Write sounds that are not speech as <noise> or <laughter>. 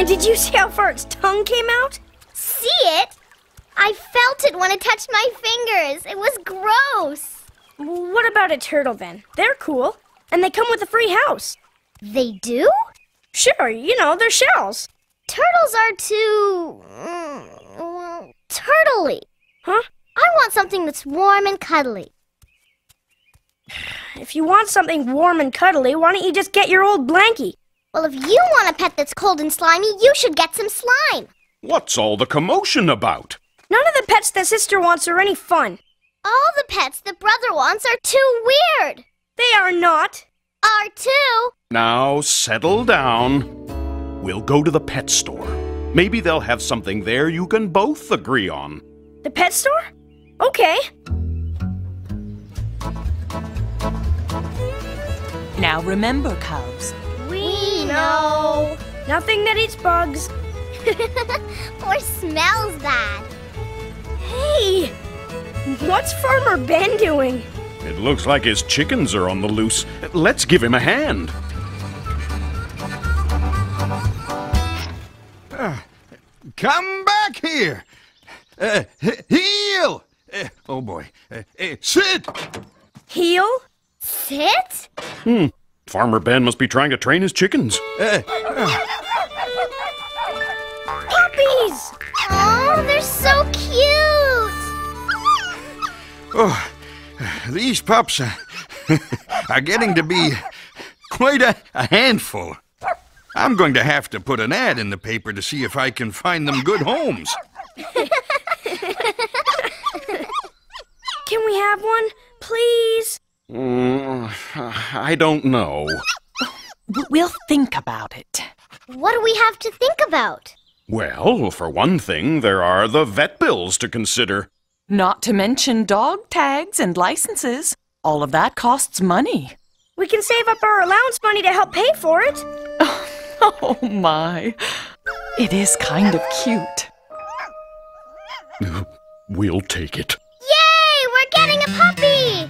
And did you see how far its tongue came out? See it? I felt it when it touched my fingers. It was gross. What about a turtle then? They're cool. And they come with a free house. They do? Sure, you know, they're shells. Turtles are too. Mm, turtley. Huh? I want something that's warm and cuddly. <sighs> If you want something warm and cuddly, why don't you just get your old blankie? Well, if you want a pet that's cold and slimy, you should get some slime. What's all the commotion about? None of the pets that sister wants are any fun. All the pets that brother wants are too weird. They are not. Are too. Now, settle down. We'll go to the pet store. Maybe they'll have something there you can both agree on. The pet store? Okay. Now remember, cubs, We know. Nothing that eats bugs. <laughs> or smells bad. Hey! What's Farmer Ben doing? It looks like his chickens are on the loose. Let's give him a hand. Come back here. Uh, heel. Uh, oh boy. Uh, uh, sit. Heel? Sit? Farmer Ben must be trying to train his chickens. Uh, Puppies! Oh, they're so cute. oh, these pups uh, <laughs> are getting to be quite a, a handful. I'm going to have to put an ad in the paper to see if I can find them good homes. <laughs> Can we have one, please? Mm, I don't know. W- we'll think about it. What do we have to think about? Well, for one thing, there are the vet bills to consider. Not to mention dog tags and licenses. All of that costs money. We can save up our allowance money to help pay for it. <laughs> Oh my. It is kind of cute. We'll take it. Yay! We're getting a puppy!